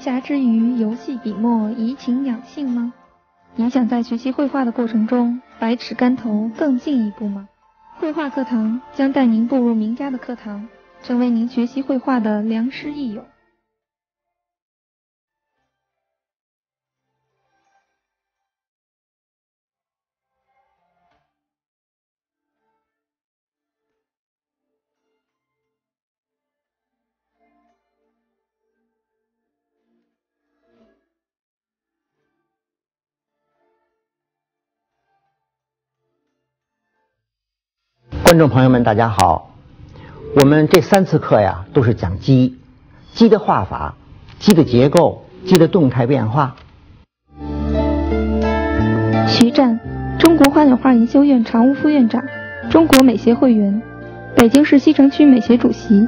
暇之余游戏笔墨，怡情养性吗？你想在学习绘画的过程中百尺竿头更进一步吗？绘画课堂将带您步入名家的课堂，成为您学习绘画的良师益友。观众朋友们，大家好。我们这三次课呀，都是讲鸡，鸡的画法、鸡的结构、鸡的动态变化。徐湛，中国花鸟画研究院常务副院长，中国美协会员，北京市西城区美协主席，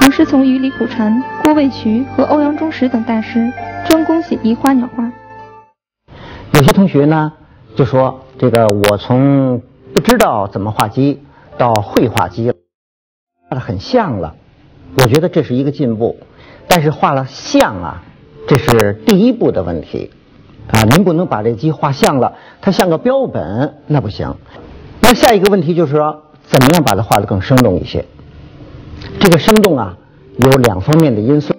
曾师从于李苦禅、郭卫渠和欧阳中石等大师，专攻写意花鸟画。有些同学呢，就说这个我从不知道怎么画鸡。到绘画机了，画的很像了，我觉得这是一个进步。但是画了像啊，这是第一步的问题啊。您不能把这鸡画像了，它像个标本，那不行。那下一个问题就是说，怎么样把它画的更生动一些？这个生动啊，有两方面的因素。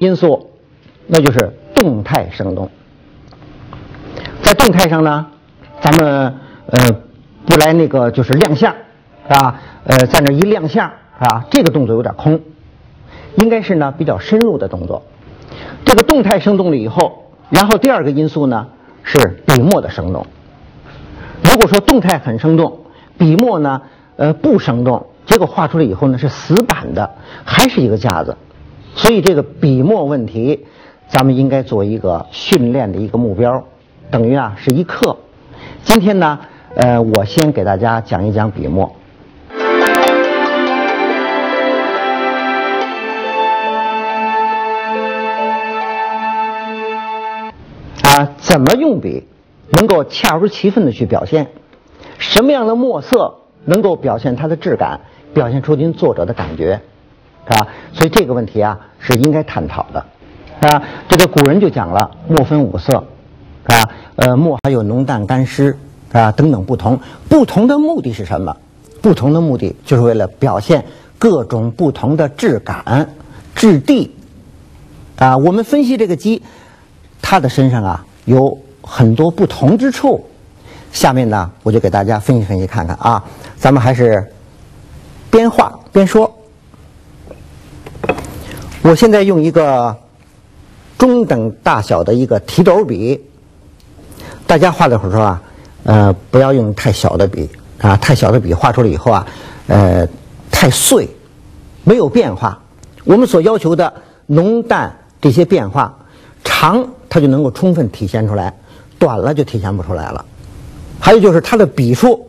因素，那就是动态生动。在动态上呢，咱们呃。不来那个就是亮相，是吧？呃，在那一亮相，是吧？这个动作有点空，应该是呢比较深入的动作。这个动态生动了以后，然后第二个因素呢是笔墨的生动。如果说动态很生动，笔墨呢呃不生动，结果画出来以后呢是死板的，还是一个架子。所以这个笔墨问题，咱们应该做一个训练的一个目标，等于啊是一课。今天呢。呃，我先给大家讲一讲笔墨。啊，怎么用笔能够恰如其分的去表现？什么样的墨色能够表现它的质感，表现出您作者的感觉，是吧？所以这个问题啊是应该探讨的。啊，这个古人就讲了，墨分五色，啊，呃，墨还有浓淡干湿。啊，等等不同，不同的目的是什么？不同的目的就是为了表现各种不同的质感、质地。啊，我们分析这个鸡，它的身上啊有很多不同之处。下面呢，我就给大家分析分析看看啊。咱们还是边画边说。我现在用一个中等大小的一个提斗笔，大家画的时候啊。呃，不要用太小的笔啊，太小的笔画出来以后啊，呃，太碎，没有变化。我们所要求的浓淡这些变化，长它就能够充分体现出来，短了就体现不出来了。还有就是它的笔触，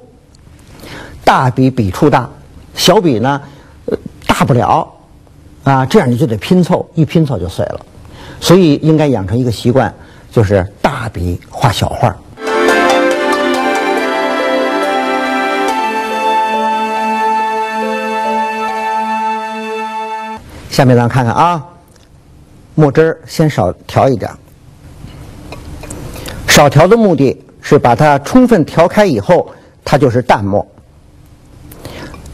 大笔笔触大，小笔呢大不了啊，这样你就得拼凑，一拼凑就碎了。所以应该养成一个习惯，就是大笔画小画。下面咱看看啊，墨汁儿先少调一点，少调的目的是把它充分调开以后，它就是淡墨。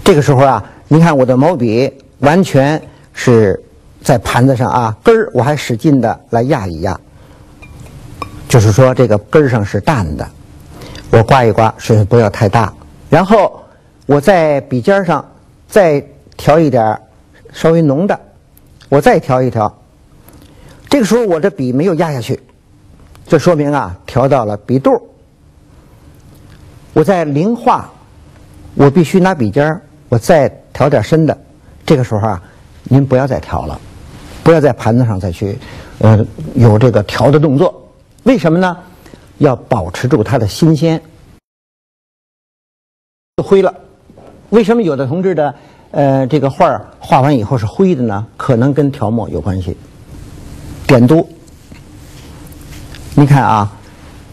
这个时候啊，你看我的毛笔完全是在盘子上啊，根儿我还使劲的来压一压，就是说这个根儿上是淡的，我刮一刮，水不要太大，然后我在笔尖上再调一点稍微浓的。我再调一调，这个时候我的笔没有压下去，这说明啊调到了笔肚。我在临画，我必须拿笔尖儿，我再调点深的。这个时候啊，您不要再调了，不要在盘子上再去呃有这个调的动作。为什么呢？要保持住它的新鲜。灰了，为什么有的同志的？呃，这个画儿画完以后是灰的呢，可能跟调墨有关系。点都，你看啊，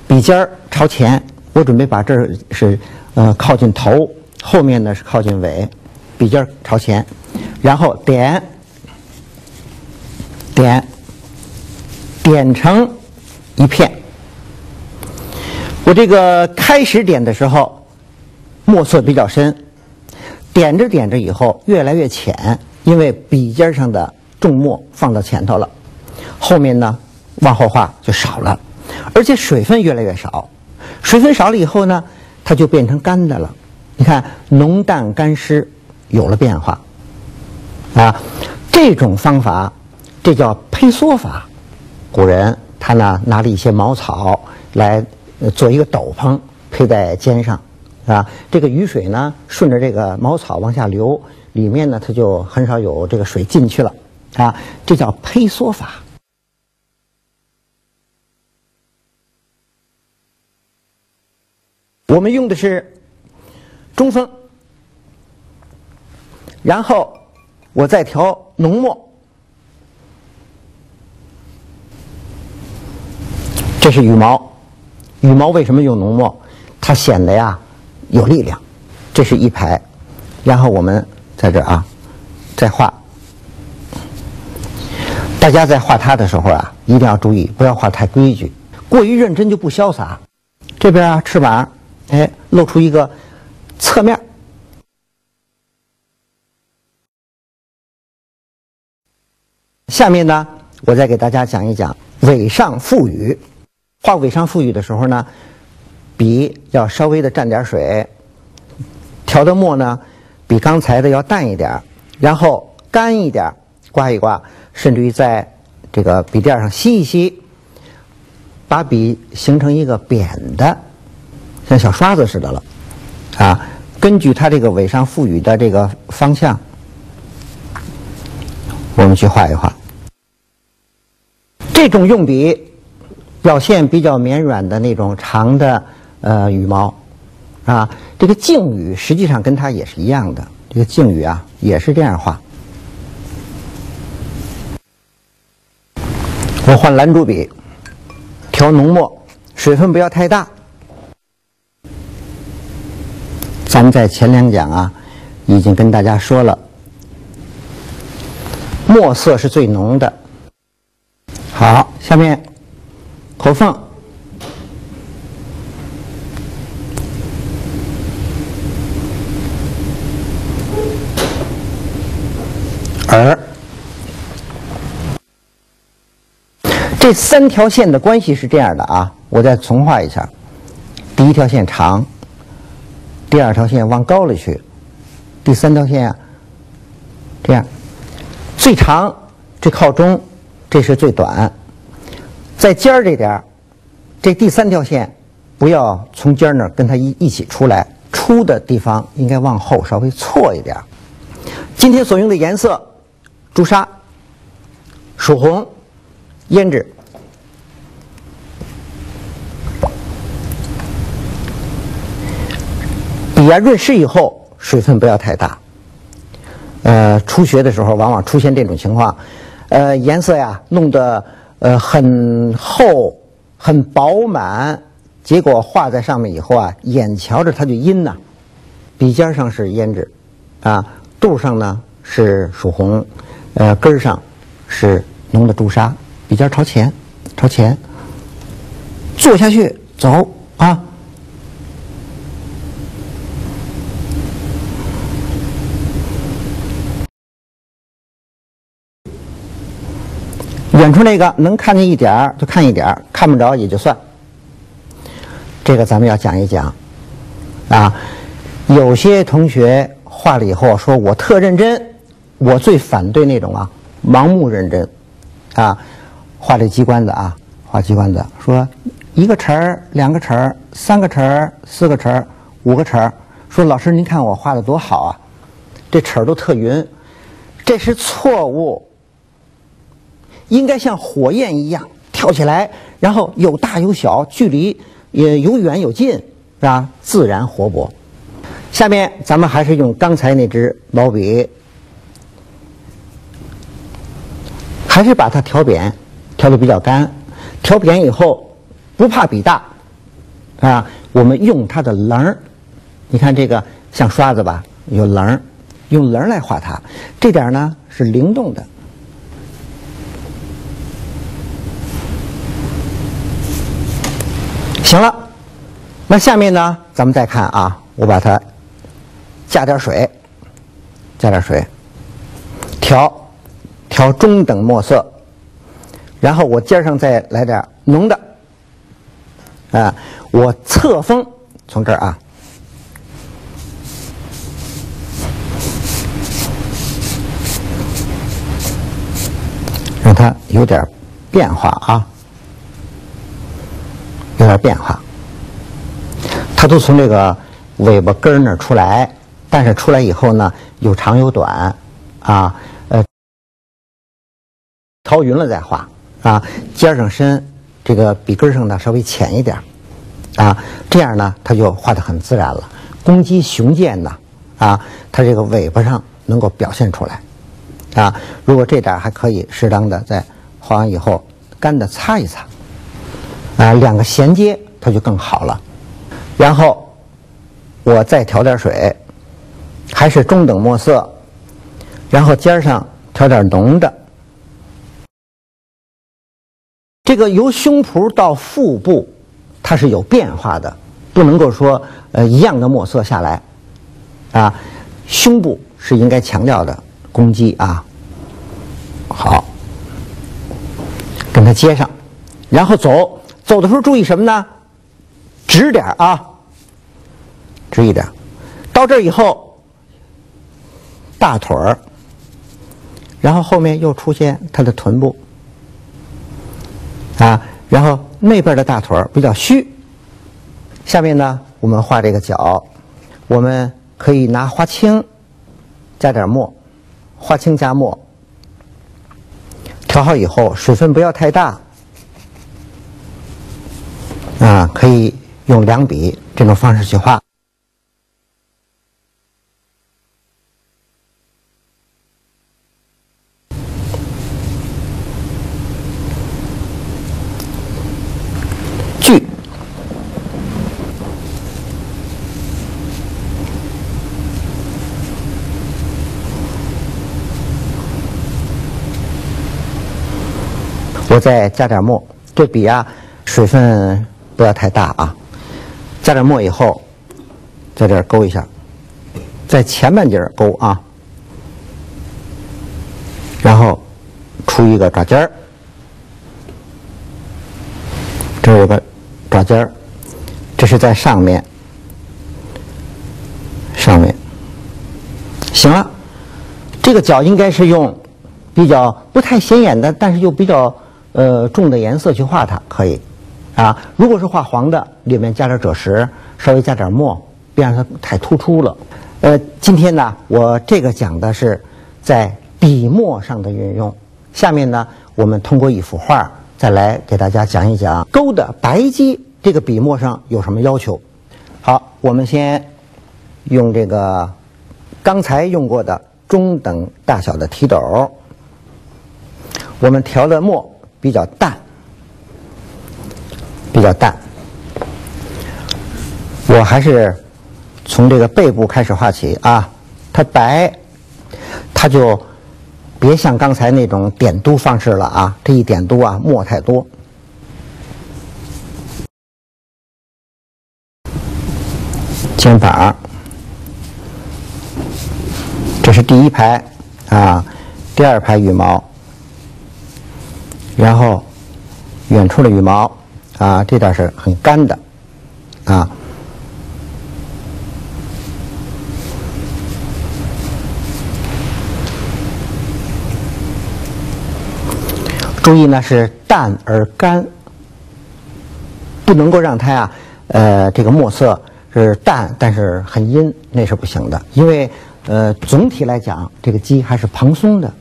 笔尖儿朝前，我准备把这儿是呃靠近头，后面呢是靠近尾，笔尖儿朝前，然后点，点，点成一片。我这个开始点的时候，墨色比较深，点着点着以后越来越浅，因为笔尖上的重墨放到前头了，后面呢往后画就少了，而且水分越来越少，水分少了以后呢，它就变成干的了。你看浓淡干湿有了变化，啊，这种方法这叫胚缩法。古人他呢拿了一些茅草来。做一个斗篷配在肩上，啊，这个雨水呢顺着这个茅草往下流，里面呢它就很少有这个水进去了，啊，这叫胚缩法。我们用的是中锋，然后我再调浓墨，这是羽毛。羽毛为什么用浓墨？它显得呀有力量。这是一排，然后我们在这啊再画。大家在画它的时候啊，一定要注意，不要画太规矩，过于认真就不潇洒。这边啊翅膀，哎，露出一个侧面。下面呢，我再给大家讲一讲尾上覆羽。画尾上覆羽的时候呢，笔要稍微的蘸点水，调的墨呢比刚才的要淡一点，然后干一点，刮一刮，甚至于在这个笔垫上吸一吸，把笔形成一个扁的，像小刷子似的了，啊，根据它这个尾上赋予的这个方向，我们去画一画，这种用笔。表现比较绵软的那种长的呃羽毛，啊，这个静羽实际上跟它也是一样的。这个静羽啊，也是这样画。我换蓝珠笔，调浓墨，水分不要太大。咱们在前两讲啊，已经跟大家说了，墨色是最浓的。好，下面。口缝，而，这三条线的关系是这样的啊，我再重画一下。第一条线长，第二条线往高了去，第三条线啊，这样，最长这靠中，这是最短。在尖儿这点儿，这第三条线不要从尖儿那儿跟它一一起出来，出的地方应该往后稍微错一点。今天所用的颜色，朱砂、曙红、胭脂。笔啊润湿以后，水分不要太大。呃，初学的时候往往出现这种情况，呃，颜色呀弄得。呃，很厚，很饱满，结果画在上面以后啊，眼瞧着它就阴呐。笔尖上是胭脂，啊，肚上呢是曙红，呃，根上是浓的朱砂，笔尖朝前，朝前，坐下去走啊。远处那个能看见一点儿就看一点儿，看不着也就算。这个咱们要讲一讲啊。有些同学画了以后说：“我特认真。”我最反对那种啊，盲目认真啊。画这鸡冠子啊，画鸡冠子，说一个齿儿、两个齿儿、三个齿儿、四个齿儿、五个齿儿。说老师您看我画的多好啊，这齿儿都特匀。这是错误。应该像火焰一样跳起来，然后有大有小，距离也有远有近，是吧？自然活泼。下面咱们还是用刚才那支毛笔，还是把它调扁，调的比较干。调扁以后，不怕笔大，啊，我们用它的棱儿。你看这个像刷子吧，有棱儿，用棱儿来画它。这点呢是灵动的。行了，那下面呢，咱们再看啊，我把它加点水，加点水，调。调中等墨色，然后我尖上再来点浓的，啊，我侧锋从这儿啊。让它有点变化啊，有点变化。它都从这个尾巴根儿那儿出来，但是出来以后呢，有长有短啊。呃，调匀了再画啊，尖上深，这个笔根上呢稍微浅一点啊，这样呢，它就画的很自然了。公鸡雄健呢啊，它这个尾巴上能够表现出来。啊，如果这点还可以，适当的在画完以后干的擦一擦，啊，两个衔接它就更好了。然后我再调点水，还是中等墨色，然后尖上调点浓的。这个由胸脯到腹部，它是有变化的，不能够说呃一样的墨色下来，啊，胸部是应该强调的。攻击啊，好，跟它接上，然后走，走的时候注意什么呢？直点啊，直一点。到这儿以后，大腿儿，然后后面又出现它的臀部，啊，然后那边的大腿比较虚。下面呢，我们画这个脚，我们可以拿花青加点墨。花青加墨，调好以后，水分不要太大，啊，可以用两笔这种方式去画。句。我再加点墨，这笔啊，水分不要太大啊。加点墨以后，在这儿勾一下，在前半截勾啊，然后出一个爪尖儿，这有个爪尖儿，这是在上面，上面，行了，这个角应该是用比较不太显眼的，但是又比较。呃，重的颜色去画它可以，啊，如果是画黄的，里面加点赭石，稍微加点墨，别让它太突出了。呃，今天呢，我这个讲的是在笔墨上的运用。下面呢，我们通过一幅画再来给大家讲一讲勾的白鸡这个笔墨上有什么要求。好，我们先用这个刚才用过的中等大小的提斗，我们调的墨。比较淡，比较淡。我还是从这个背部开始画起啊。它白，它就别像刚才那种点嘟方式了啊。这一点嘟啊，墨太多。肩膀，这是第一排啊，第二排羽毛。然后，远处的羽毛，啊，这点是很干的，啊。注意呢，是淡而干，不能够让它呀，呃，这个墨色是淡，但是很阴，那是不行的。因为，呃，总体来讲，这个鸡还是蓬松的。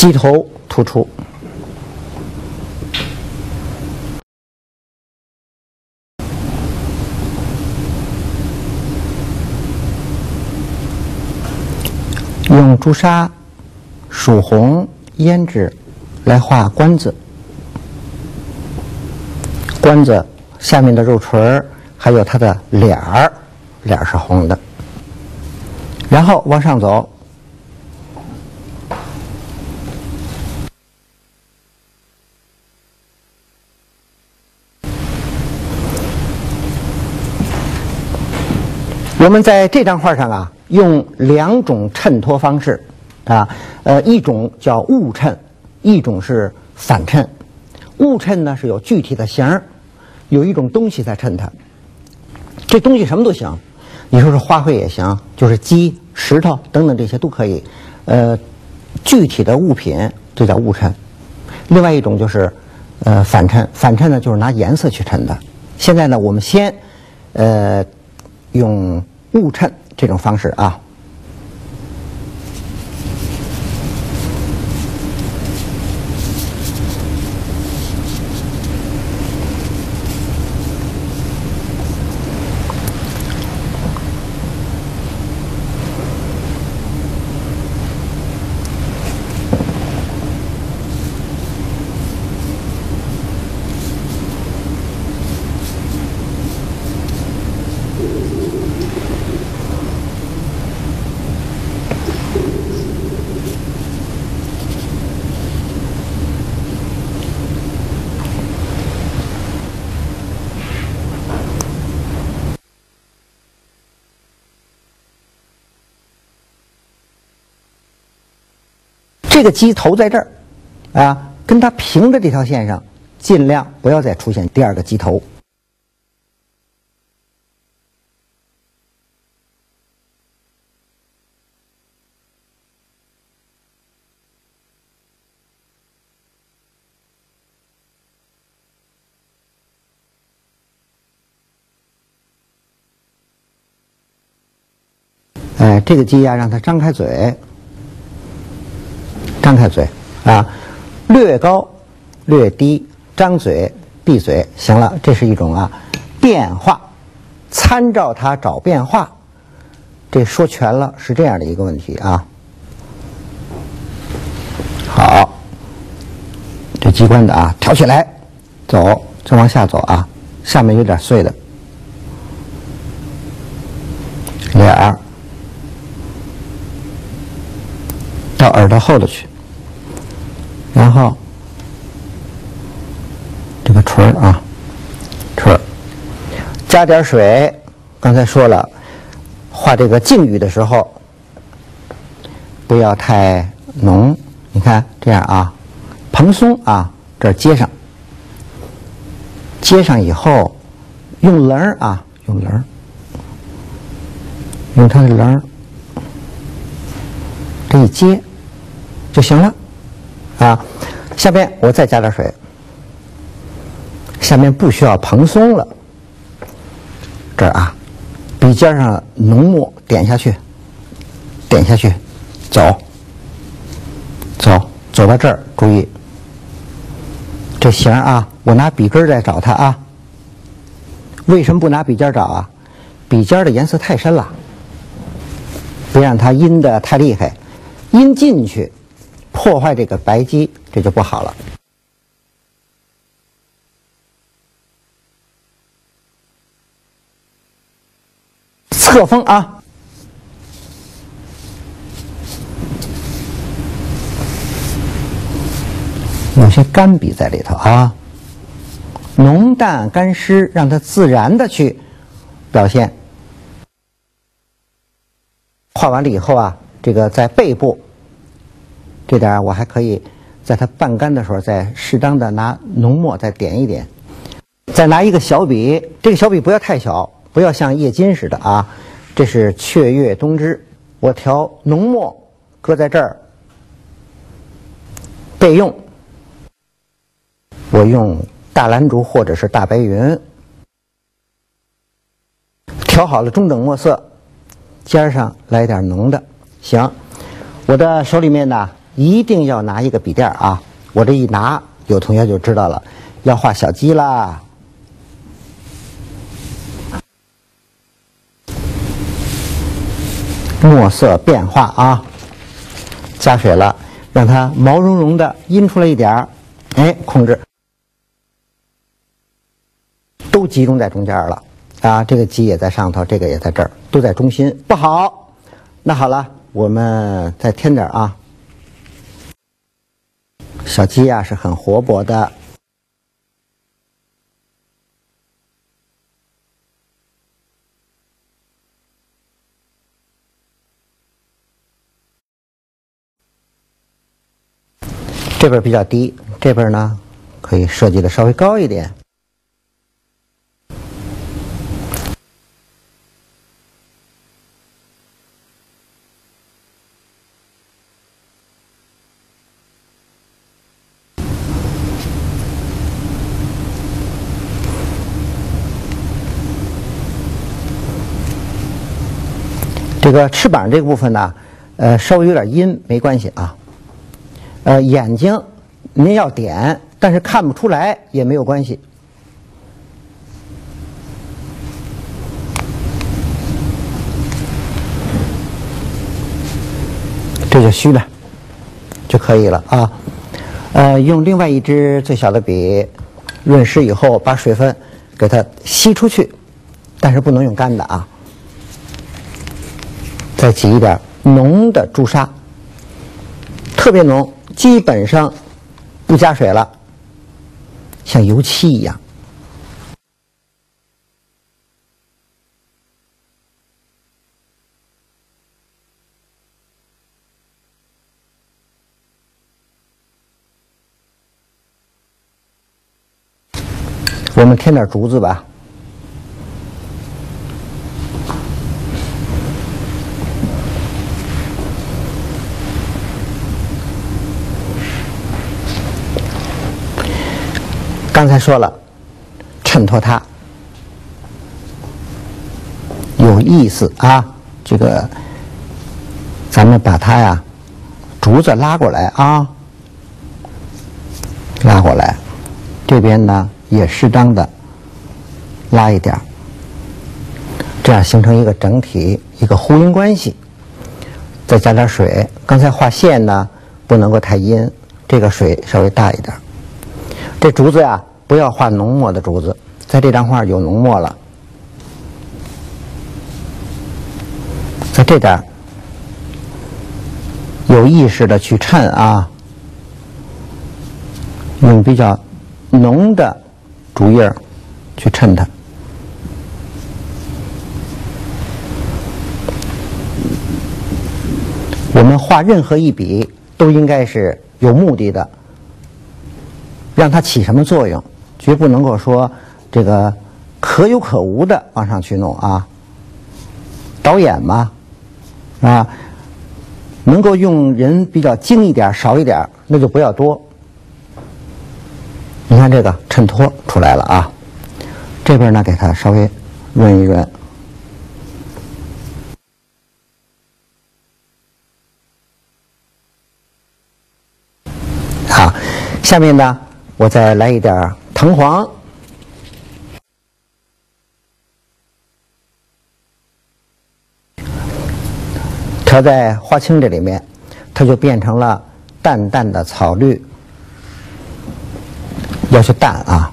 鸡头突出。用朱砂、曙红、胭脂来画关子，关子下面的肉唇儿，还有它的脸儿，脸儿是红的。然后往上走，我们在这张画上啊，用两种衬托方式啊，呃，一种叫物衬，一种是反衬。物衬呢是有具体的形儿，有一种东西在衬它。这东西什么都行，你说是花卉也行，就是鸡、石头等等这些都可以。呃，具体的物品就叫物衬。另外一种就是呃反衬，反衬呢就是拿颜色去衬的。现在呢，我们先呃用。误衬这种方式啊。这个鸡头在这儿，啊，跟它平的这条线上，尽量不要再出现第二个鸡头。哎，这个鸡呀，让它张开嘴。张开嘴啊，略高略低，张嘴闭嘴，行了，这是一种啊变化，参照它找变化。这说全了是这样的一个问题啊。好，这机关的啊，挑起来，走，再往下走啊，下面有点碎的，脸儿到耳朵后头去。然后，这个唇儿啊，唇儿，加点水。刚才说了，画这个静语的时候，不要太浓。你看这样啊，蓬松啊，这儿接上，接上以后，用棱儿啊，用棱儿，用它的棱儿，这一接就行了。啊，下边我再加点水，下面不需要蓬松了。这儿啊，笔尖上浓墨点下去，点下去，走，走，走到这儿，注意这形啊，我拿笔根在找它啊。为什么不拿笔尖找啊？笔尖的颜色太深了，别让它阴的太厉害，阴进去。破坏这个白肌，这就不好了。侧锋啊，有些干笔在里头啊，浓淡干湿，让它自然的去表现。画完了以后啊，这个在背部。这点我还可以在它半干的时候，再适当的拿浓墨再点一点，再拿一个小笔，这个小笔不要太小，不要像叶金似的啊。这是雀跃东枝，我调浓墨搁在这儿备用。我用大蓝竹或者是大白云，调好了中等墨色，尖上来点浓的，行。我的手里面呢。一定要拿一个笔垫儿啊！我这一拿，有同学就知道了，要画小鸡啦。墨色变化啊，加水了，让它毛茸茸的阴出来一点儿，哎，控制，都集中在中间了啊！这个鸡也在上头，这个也在这儿，都在中心，不好。那好了，我们再添点啊。小鸡呀是很活泼的。这边比较低，这边呢可以设计的稍微高一点。这个翅膀这个部分呢，呃，稍微有点阴，没关系啊。呃，眼睛您要点，但是看不出来也没有关系。这就虚了就可以了啊。呃，用另外一支最小的笔润湿以后，把水分给它吸出去，但是不能用干的啊。再挤一点浓的朱砂，特别浓。基本上不加水了，像油漆一样。我们添点竹子吧。说了，衬托它有意思啊！这个，咱们把它呀，竹子拉过来啊，拉过来，这边呢也适当的拉一点这样形成一个整体，一个呼应关系。再加点水，刚才画线呢不能够太阴，这个水稍微大一点这竹子呀。不要画浓墨的竹子，在这张画有浓墨了，在这点有意识的去衬啊，用比较浓的竹叶去衬它。我们画任何一笔都应该是有目的的，让它起什么作用？绝不能够说这个可有可无的往上去弄啊！导演嘛，啊，能够用人比较精一点、少一点，那就不要多。你看这个衬托出来了啊！这边呢，给它稍微润一润。好，下面呢，我再来一点。藤黄调在花青这里面，它就变成了淡淡的草绿，要求淡啊。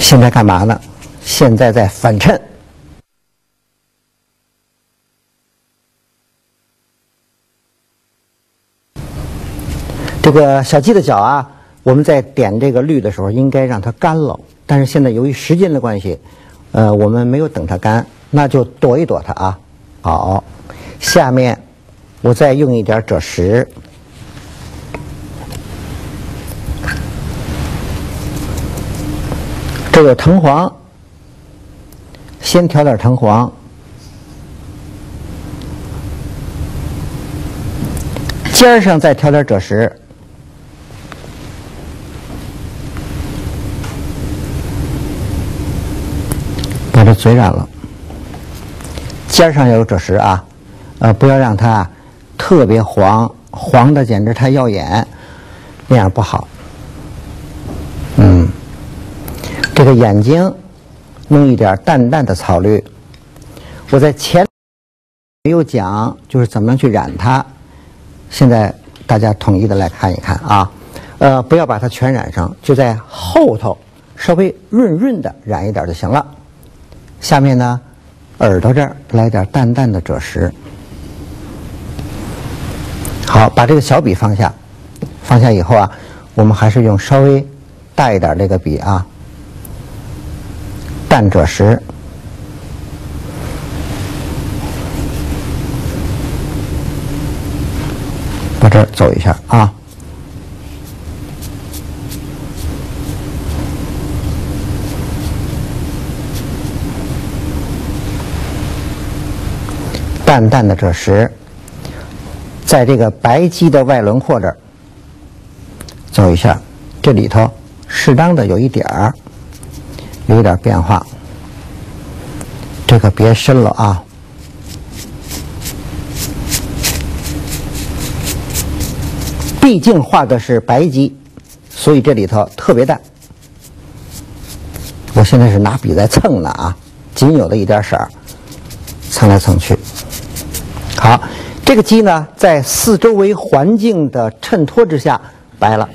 现在干嘛呢？现在在反衬。这个小鸡的脚啊，我们在点这个绿的时候，应该让它干了。但是现在由于时间的关系，呃，我们没有等它干，那就躲一躲它啊。好，下面我再用一点赭石，这个藤黄，先调点藤黄，尖儿上再调点赭石。把这嘴染了，尖上要有赭石啊，呃，不要让它特别黄，黄的简直太耀眼，那样不好。嗯，这个眼睛弄一点淡淡的草绿。我在前没有讲，就是怎么样去染它。现在大家统一的来看一看啊，呃，不要把它全染上，就在后头稍微润润的染一点就行了。下面呢，耳朵这儿来点淡淡的赭石。好，把这个小笔放下，放下以后啊，我们还是用稍微大一点这个笔啊，淡赭石。把这儿走一下啊，淡淡的赭石，在这个白鸡的外轮廓这儿走一下，这里头适当的有一点儿，有一点变化，这可别深了啊。毕竟画的是白鸡，所以这里头特别淡。我现在是拿笔在蹭呢啊，仅有的一点色儿，蹭来蹭去。好，这个鸡呢，在四周围环境的衬托之下白了。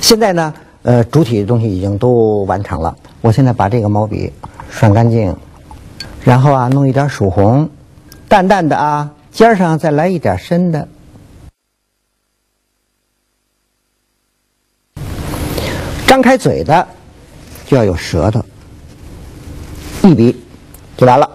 现在呢，呃，主体的东西已经都完成了。我现在把这个毛笔涮干净，然后啊，弄一点曙红，淡淡的啊。尖上再来一点深的，张开嘴的就要有舌头，一笔就完了。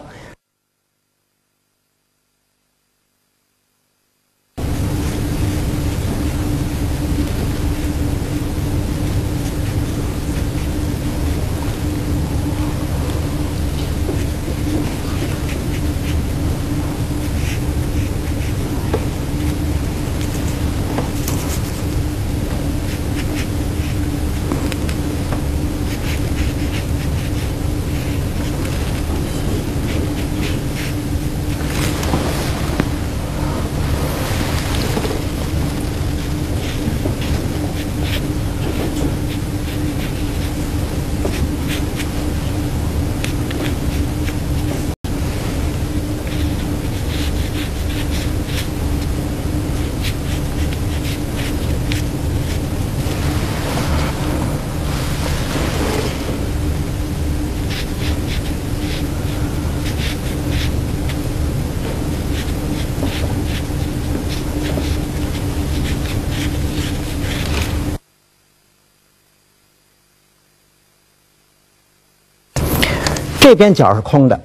这边角是空的，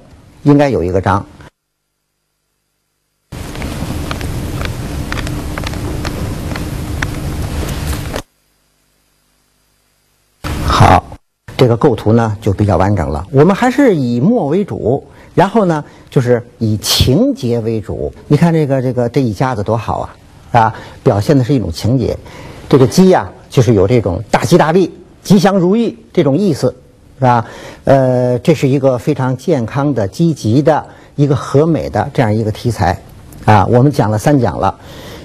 应该有一个章。好，这个构图呢就比较完整了。我们还是以墨为主，然后呢就是以情节为主。你看这个这个这一家子多好啊，啊，表现的是一种情节。这个鸡呀，就是有这种大吉大利、吉祥如意这种意思。是吧？呃，这是一个非常健康的、积极的一个和美的这样一个题材啊。我们讲了三讲了，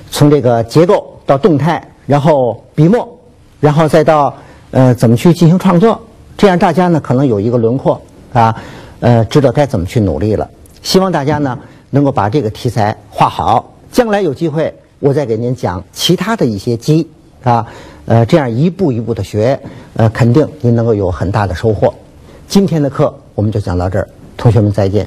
从这个结构到动态，然后笔墨，然后再到呃怎么去进行创作，这样大家呢可能有一个轮廓啊，呃，知道该怎么去努力了。希望大家呢能够把这个题材画好，将来有机会我再给您讲其他的一些鸡啊。呃，这样一步一步的学，呃，肯定您能够有很大的收获。今天的课我们就讲到这儿，同学们再见。